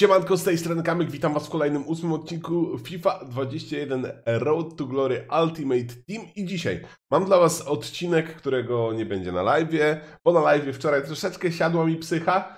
Siemanko, z tej strony Kamyk, witam was w kolejnym ósmym odcinku FIFA 21 Road to Glory Ultimate Team. I dzisiaj mam dla was odcinek, którego nie będzie na live, bo na live wczoraj troszeczkę siadła mi psycha,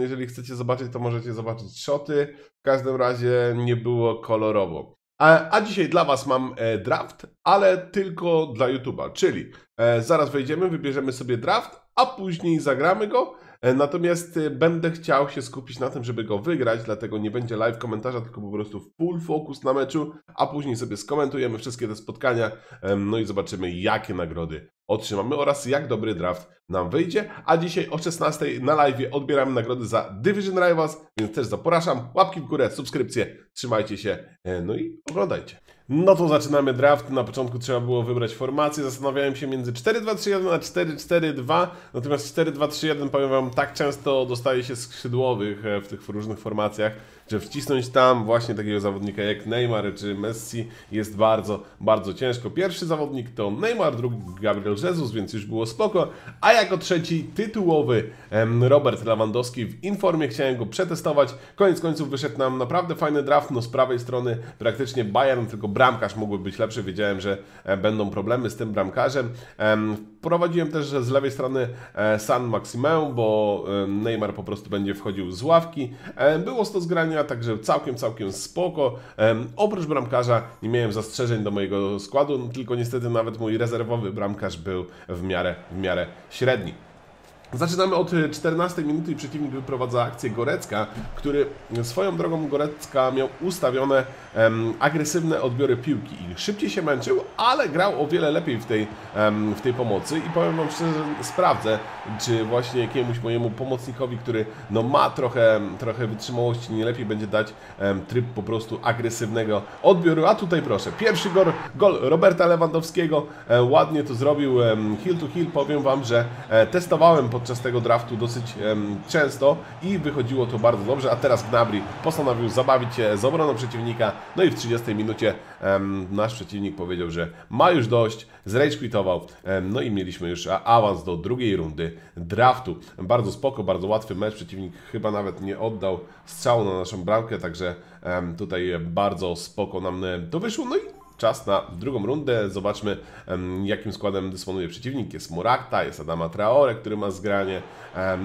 jeżeli chcecie zobaczyć, to możecie zobaczyć shoty, w każdym razie nie było kolorowo. A, a dzisiaj dla was mam e, draft, ale tylko dla YouTube'a, czyli e, zaraz wejdziemy, wybierzemy sobie draft, a później zagramy go, E, Natomiast y, będę chciał się skupić na tym, żeby go wygrać, dlatego nie będzie live komentarza, tylko po prostu full focus na meczu, a później sobie skomentujemy wszystkie te spotkania, no i zobaczymy, jakie nagrody otrzymamy oraz jak dobry draft nam wyjdzie. A dzisiaj o 16 na live odbieramy nagrody za Division Rivals, więc też zapraszam. Łapki w górę, subskrypcje, trzymajcie się, e, no i oglądajcie. No to zaczynamy draft. Na początku trzeba było wybrać formację. Zastanawiałem się między 4-2-3-1 a 4-4-2. Natomiast 4-2-3-1, powiem Wam, tak często dostaje się skrzydłowych e, w tych różnych formacjach, że wcisnąć tam właśnie takiego zawodnika jak Neymar czy Messi jest bardzo, bardzo ciężko. Pierwszy zawodnik to Neymar, drugi Gabriel Jesus, więc już było spoko. A jako trzeci tytułowy Robert Lewandowski w informie. Chciałem go przetestować. Koniec końców wyszedł nam naprawdę fajny draft. No z prawej strony praktycznie Bayern, tylko bramkarz mógłby być lepszy. Wiedziałem, że e, będą problemy z tym bramkarzem. Em, Prowadziłem też z lewej strony e, San Maximę, bo e, Neymar po prostu będzie wchodził z ławki. E, Było 100 zgrania, także całkiem, całkiem spoko. Oprócz bramkarza nie miałem zastrzeżeń do mojego składu, tylko niestety nawet mój rezerwowy bramkarz był w miarę, w miarę średni. Zaczynamy od 14 minuty i przeciwnik wyprowadza akcję Gorecka, który swoją drogą Gorecka miał ustawione em, agresywne odbiory piłki i szybciej się męczył, ale grał o wiele lepiej w tej, em, w tej pomocy. I powiem Wam szczerze, sprawdzę, czy właśnie jakiemuś mojemu pomocnikowi, który no, ma trochę, trochę wytrzymałości, nie lepiej będzie dać em, tryb po prostu agresywnego odbioru, a tutaj proszę, pierwszy gol, gol Roberta Lewandowskiego, e, ładnie to zrobił hill to hill, powiem Wam, że e, testowałem podczas tego draftu dosyć często i wychodziło to bardzo dobrze, a teraz Gnabry postanowił zabawić się z obroną przeciwnika, no i w 30 minucie nasz przeciwnik powiedział, że ma już dość, zrage no i mieliśmy już awans do drugiej rundy draftu. Bardzo spoko, bardzo łatwy mecz, przeciwnik chyba nawet nie oddał strzału na naszą bramkę, także tutaj bardzo spoko nam to wyszło, no i Czas na drugą rundę. Zobaczmy, jakim składem dysponuje przeciwnik. Jest Morakta, jest Adama Traore, który ma zgranie.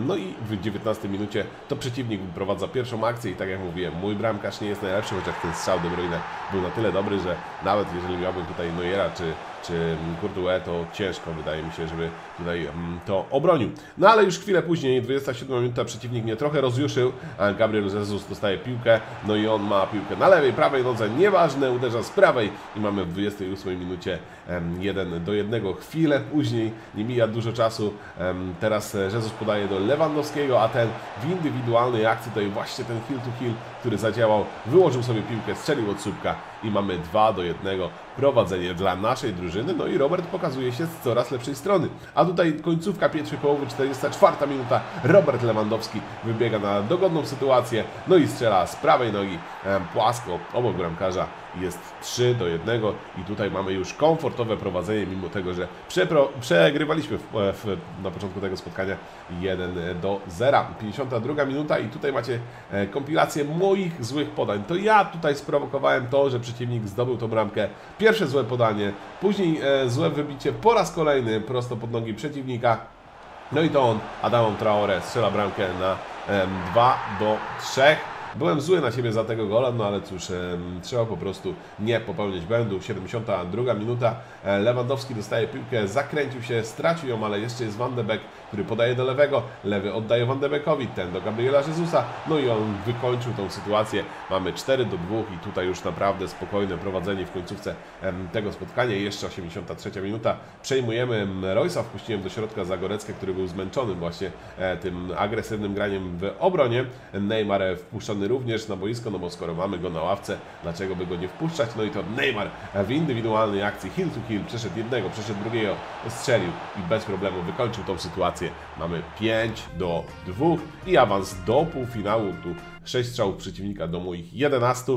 No i w 19 minucie to przeciwnik wyprowadza pierwszą akcję i tak jak mówiłem, mój bramkarz nie jest najlepszy, chociaż ten strzał De Bruyne był na tyle dobry, że nawet jeżeli miałbym tutaj Neuera czy, czy Courtois, to ciężko wydaje mi się, żeby tutaj mm, to obronił. No ale już chwilę później, 27 minuta, przeciwnik mnie trochę rozjuszył, Gabriel Jesus dostaje piłkę, no i on ma piłkę na lewej, prawej nodze, nieważne, uderza z prawej i mamy w 28 minucie 1 do 1. Chwilę później, nie mija dużo czasu, teraz Jesus podaje do Lewandowskiego, a ten w indywidualnej akcji, jest właśnie ten hill to hill, który zadziałał, wyłożył sobie piłkę, strzelił od słupka i mamy 2 do 1 prowadzenie dla naszej drużyny, no i Robert pokazuje się z coraz lepszej strony. A tutaj końcówka pierwszej połowy, 44 minuta, Robert Lewandowski wybiega na dogodną sytuację, no i strzela z prawej nogi em, płasko obok bramkarza. Jest 3 do 1 i tutaj mamy już komfortowe prowadzenie, mimo tego, że przepro, przegrywaliśmy w, w, na początku tego spotkania 1 do 0. 52 minuta i tutaj macie e, kompilację moich złych podań. To ja tutaj sprowokowałem to, że przeciwnik zdobył tą bramkę. Pierwsze złe podanie, później e, złe wybicie po raz kolejny prosto pod nogi przeciwnika. No i to on, Adamon Traore, strzela bramkę na em, 2 do 3. Byłem zły na siebie za tego gola, no ale cóż, trzeba po prostu nie popełnić błędu. 72 minuta, e, Lewandowski dostaje piłkę, zakręcił się, stracił ją, ale jeszcze jest Van de Beek, który podaje do lewego, lewy oddaje Van de Beekowi, ten do Gabriela Jezusa, no i on wykończył tą sytuację. Mamy 4 do 2 i tutaj już naprawdę spokojne prowadzenie w końcówce tego spotkania. Jeszcze 83 minuta, przejmujemy Roysa, wpuściłem do środka Zagoreckę, który był zmęczony właśnie e, tym agresywnym graniem w obronie. Neymar e, wpuszczony również na boisko, no bo skoro mamy go na ławce, dlaczego by go nie wpuszczać? No i to Neymar w indywidualnej akcji hill to hill, przeszedł jednego, przeszedł drugiego, strzelił i bez problemu wykończył tą sytuację. Mamy 5 do 2 i awans do półfinału. Tu 6 strzałów przeciwnika do moich 11.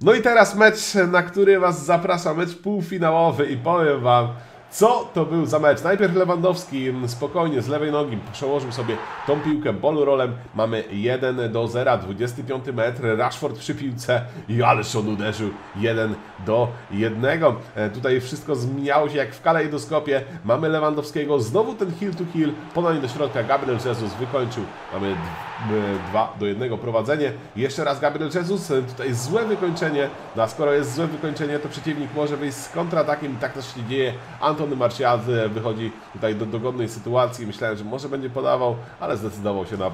No i teraz mecz, na który Was zapraszam, mecz półfinałowy i powiem Wam, Co to był za mecz? Najpierw Lewandowski spokojnie z lewej nogi przełożył sobie tą piłkę ball rolem. Mamy 1 do 0, 25 metr. Rashford przy piłce i ależ on uderzył 1 do 1. E, tutaj wszystko zmieniało się jak w kalejdoskopie. Mamy Lewandowskiego, znowu ten heel to heel, podanie do środka. Gabriel Jesus wykończył. Mamy 2 do 1 prowadzenie. Jeszcze raz Gabriel Jesus, e, tutaj złe wykończenie. No a skoro jest złe wykończenie, to przeciwnik może wyjść z kontratakiem i tak też się dzieje. Antony wychodzi tutaj do dogodnej sytuacji. Myślałem, że może będzie podawał, ale zdecydował się na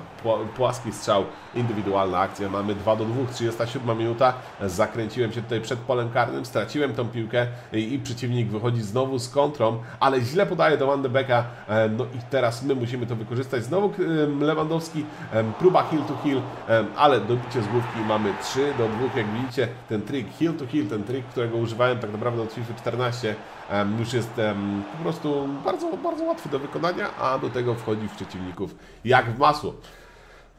płaski strzał. Indywidualna akcja. Mamy 2 do 2, 37 minuta. Zakręciłem się tutaj przed polem karnym, straciłem tą piłkę i przeciwnik wychodzi znowu z kontrą, ale źle podaje do Van de. E, no i teraz my musimy to wykorzystać. Znowu Lewandowski, próba heel to heel, ale dobicie z główki mamy 3 do 2. Jak widzicie, ten trik heel to heel, ten trik, którego używałem tak naprawdę od FIFA 14, już jest po prostu bardzo, bardzo łatwy do wykonania, a do tego wchodzi w przeciwników jak w masło.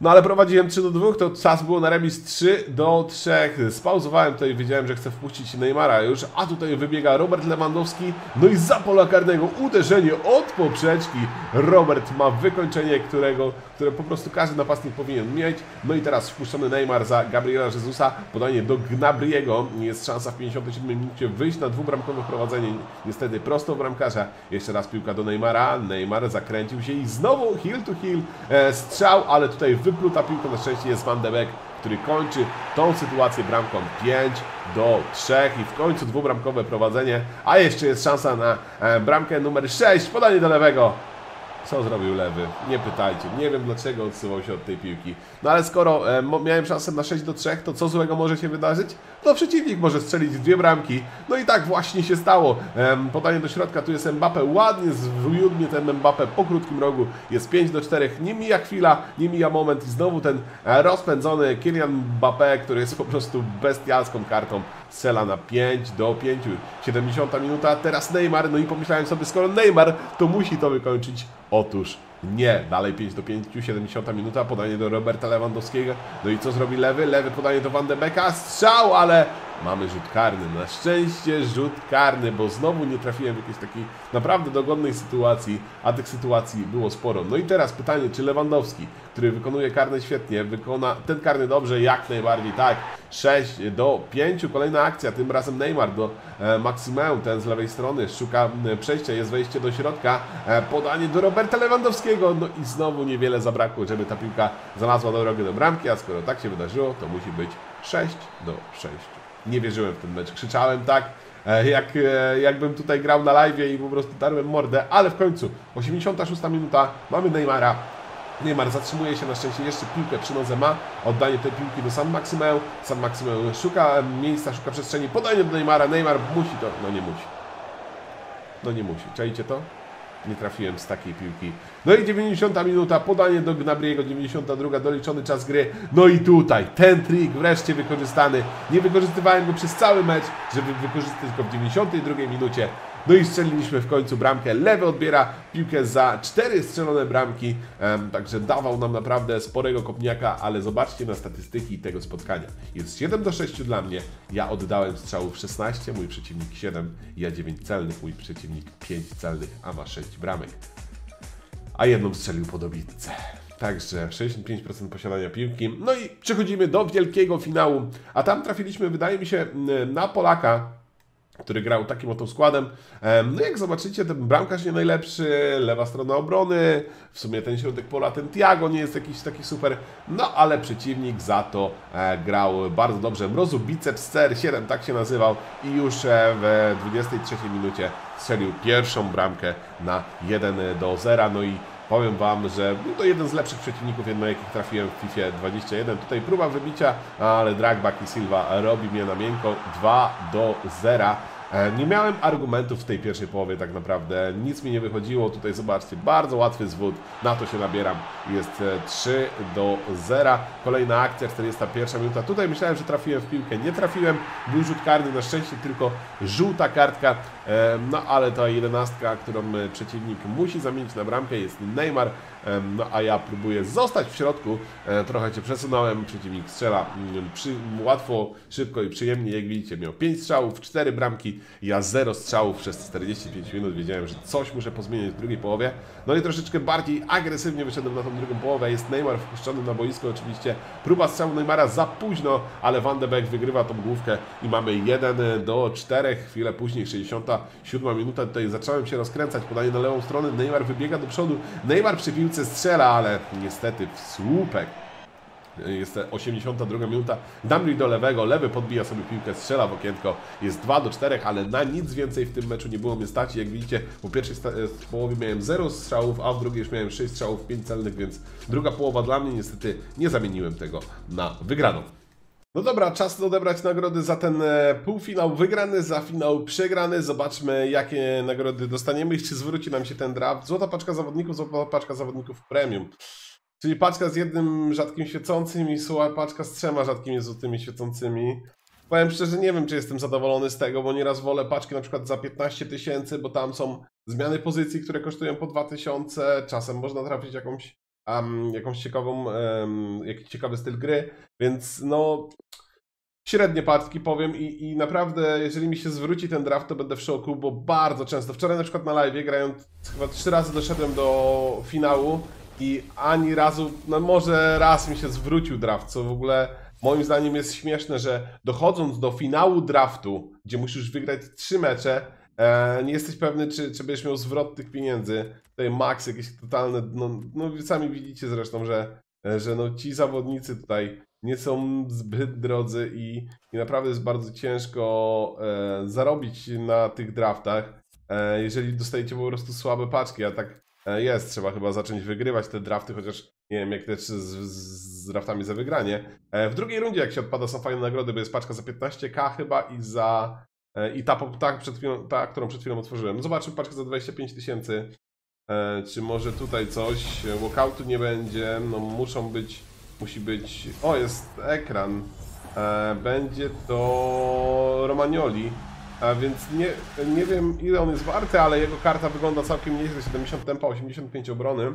No ale prowadziłem 3 do 2, to czas było na remis 3 do 3. Spauzowałem tutaj, wiedziałem, że chcę wpuścić Neymara już, a tutaj wybiega Robert Lewandowski. No i za pola karnego uderzenie od poprzeczki. Robert ma wykończenie, którego, które po prostu każdy napastnik powinien mieć. No i teraz wpuszczony Neymar za Gabriela Jezusa. Podanie do Gnabriego. Jest szansa w 57 minucie wyjść na dwubramkowe prowadzenie. Niestety prosto w bramkarza. Jeszcze raz piłka do Neymara. Neymar zakręcił się i znowu heel to heel e, strzał, ale tutaj wypluta piłka na szczęście jest Van de Beek, który kończy tą sytuację bramką 5 do 3 i w końcu dwubramkowe prowadzenie, a jeszcze jest szansa na e, bramkę numer 6, podanie do lewego. Co zrobił lewy? Nie pytajcie. Nie wiem dlaczego odsuwał się od tej piłki. No ale skoro e, miałem szansę na 6 do 3, to co złego może się wydarzyć? No przeciwnik może strzelić dwie bramki. No i tak właśnie się stało. E, podanie do środka, tu jest Mbappe. Ładnie zwiódł ten Mbappe po krótkim rogu. Jest 5 do 4. Nie mija chwila, nie mija moment i znowu ten e, rozpędzony Kylian Mbappe, który jest po prostu bestialską kartą. Strzela na 5 do 5. 70 minuta. Teraz Neymar. No i pomyślałem sobie, skoro Neymar, to musi to wykończyć. Otóż nie, dalej 5 do 5, 70 minuta, podanie do Roberta Lewandowskiego. No i co zrobi lewy? Lewy podanie do Van de Becka, strzał, ale mamy rzut karny. Na szczęście rzut karny, bo znowu nie trafiłem w jakiejś takiej naprawdę dogodnej sytuacji, a tych sytuacji było sporo. No i teraz pytanie, czy Lewandowski, który wykonuje karny świetnie, wykona ten karny dobrze? Jak najbardziej, tak. 6 do 5, kolejna akcja, tym razem Neymar do e, ten z lewej strony, szuka e, przejścia, jest wejście do środka, e, podanie do Roberta Lewandowskiego, no i znowu niewiele zabrakło, żeby ta piłka znalazła drogę do bramki, a skoro tak się wydarzyło, to musi być 6 do 6 nie wierzyłem w ten mecz. Krzyczałem tak, e, jak, e, jakbym tutaj grał na live i po prostu darłem mordę, ale w końcu 86 minuta, mamy Neymara. Neymar zatrzymuje się na szczęście, jeszcze piłkę przy nodze ma, oddaje tej piłki do San Maximeu, San Maximeu szuka miejsca, szuka przestrzeni, podanie do Neymara, Neymar musi to, no nie musi. No nie musi, czajcie to? Nie trafiłem z takiej piłki. No i 90 minuta, podanie do Gnabriego, 92 doliczony czas gry. No i tutaj, ten trik wreszcie wykorzystany. Nie wykorzystywałem go przez cały mecz, żeby wykorzystać go w 92 minucie. No i strzeliliśmy w końcu bramkę. Lewy odbiera piłkę za cztery strzelone bramki, także dawał nam naprawdę sporego kopniaka, ale zobaczcie na statystyki tego spotkania. Jest 7 do 6 dla mnie, ja oddałem strzałów 16, mój przeciwnik 7, ja 9 celnych, mój przeciwnik 5 celnych, a ma 6 bramek. A jedną strzelił po dobitce. Także 65% posiadania piłki. No i przechodzimy do wielkiego finału. A tam trafiliśmy, wydaje mi się, na Polaka, który grał takim oto składem. No jak zobaczycie, ten bramkarz nie najlepszy, lewa strona obrony, w sumie ten środek pola, ten Tiago nie jest jakiś taki super, no ale przeciwnik za to e, grał bardzo dobrze. Mrozu biceps CR7, tak się nazywał i już e, w 23 minucie strzelił pierwszą bramkę na 1 do 0, no i Powiem Wam, że był to jeden z lepszych przeciwników, jedno jakich trafiłem w FIFA 21. Tutaj próba wybicia, ale Dragback i Silva robi mnie na miękko 2 do 0. E, nie miałem argumentów w tej pierwszej połowie tak naprawdę, nic mi nie wychodziło, tutaj zobaczcie, bardzo łatwy zwód, na to się nabieram, jest 3 e, do 0, kolejna akcja, 41 minuta, tutaj myślałem, że trafiłem w piłkę, nie trafiłem, był rzut karny, na szczęście tylko żółta kartka, e, no ale ta jedenastka, którą przeciwnik musi zamienić na bramkę jest Neymar, No a ja próbuję zostać w środku. E, Trochę cię przesunąłem, przeciwnik strzela mm, przy, łatwo, szybko i przyjemnie. Jak widzicie, miał 5 strzałów, 4 bramki, ja 0 strzałów przez 45 minut. Wiedziałem, że coś muszę pozmieniać w drugiej połowie. No i troszeczkę bardziej agresywnie wyszedłem na tą drugą połowę. Jest Neymar wpuszczony na boisko oczywiście. Próba strzału Neymara za późno, ale Van de Beek wygrywa tą główkę i mamy 1 do 4. Chwilę później, 67 minuta. Tutaj zacząłem się rozkręcać. Podanie na lewą stronę. Neymar wybiega do przodu. Neymar przy piłce strzela, ale niestety w słupek. Jest 82 minuta. Damri do lewego, lewy podbija sobie piłkę, strzela w okienko. Jest 2 do 4, ale na nic więcej w tym meczu nie było mnie stać. Jak widzicie, po pierwszej e, połowie miałem 0 strzałów, a w drugiej już miałem 6 strzałów, 5 celnych, więc druga połowa dla mnie niestety nie zamieniłem tego na wygraną. No dobra, czas odebrać nagrody za ten e, półfinał wygrany, za finał przegrany. Zobaczmy, jakie nagrody dostaniemy i czy zwróci nam się ten draft. Złota paczka zawodników, złota paczka zawodników premium. Czyli paczka z jednym rzadkim świecącym i słowa paczka z trzema rzadkimi złotymi świecącymi. Powiem szczerze, nie wiem, czy jestem zadowolony z tego, bo nieraz wolę paczki na przykład za 15 tysięcy, bo tam są zmiany pozycji, które kosztują po 2000. Czasem można trafić jakąś, um, jakąś ciekawą, um, jakiś ciekawy styl gry, więc no średnie paczki powiem i, i naprawdę, jeżeli mi się zwróci ten draft, to będę w szoku, bo bardzo często, wczoraj na przykład na live grając, chyba trzy razy doszedłem do finału i ani razu, no może raz mi się zwrócił draft, co w ogóle moim zdaniem jest śmieszne, że dochodząc do finału draftu, gdzie musisz wygrać trzy mecze, e, nie jesteś pewny, czy, czy będziesz miał zwrot tych pieniędzy. Tutaj max jakieś totalne, no, no sami widzicie zresztą, że, że no ci zawodnicy tutaj nie są zbyt drodzy i, i naprawdę jest bardzo ciężko e, zarobić na tych draftach, e, jeżeli dostajecie po prostu słabe paczki, a tak e, jest, trzeba chyba zacząć wygrywać te drafty, chociaż nie wiem jak też z, z, draftami za wygranie. E, w drugiej rundzie jak się odpada są fajne nagrody, bo jest paczka za 15k chyba i za i ta, ta, przed chwilą, ta, którą przed chwilą otworzyłem. Zobaczmy paczkę za 25 tysięcy. E, czy może tutaj coś? E, Walkoutu nie będzie, no muszą być, musi być, o jest ekran. E, będzie to Romagnoli, a więc nie, nie wiem ile on jest warty, ale jego karta wygląda całkiem nieźle, 70 tempa, 85 obrony.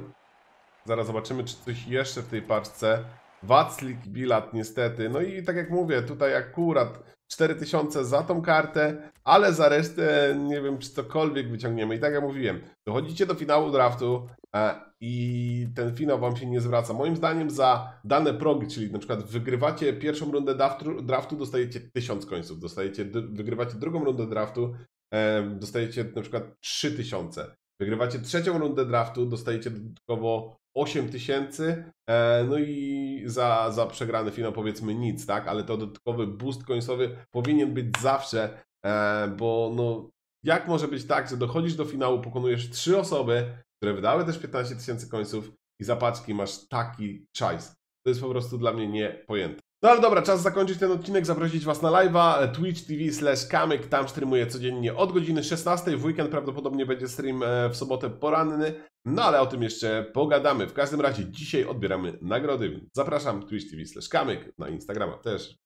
Zaraz zobaczymy, czy coś jeszcze w tej paczce. Waclik, Bilat niestety. No i tak jak mówię, tutaj akurat 4000 za tą kartę, ale za resztę nie wiem, czy cokolwiek wyciągniemy. I tak jak mówiłem, dochodzicie do finału draftu e, i ten finał wam się nie zwraca. Moim zdaniem za dane progi, czyli na przykład wygrywacie pierwszą rundę draftu, draftu dostajecie 1000 końców, dostajecie, wygrywacie drugą rundę draftu, e, dostajecie na przykład 3000. Wygrywacie trzecią rundę draftu, dostajecie dodatkowo 8 tysięcy, e, no i za, za przegrany finał powiedzmy nic, tak? Ale to dodatkowy boost końcowy powinien być zawsze, e, bo no jak może być tak, że dochodzisz do finału, pokonujesz trzy osoby, które wydały też 15 tysięcy końców i za paczki masz taki czajs. To jest po prostu dla mnie niepojęte. No ale dobra, czas zakończyć ten odcinek, zaprosić Was na live'a Twitch TV slash kamyk, tam streamuję codziennie od godziny 16, w weekend prawdopodobnie będzie stream e, w sobotę poranny, no ale o tym jeszcze pogadamy. W każdym razie dzisiaj odbieramy nagrody, zapraszam Twitch TV slash kamyk, na Instagrama też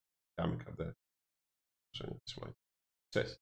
trzymaj. Cześć.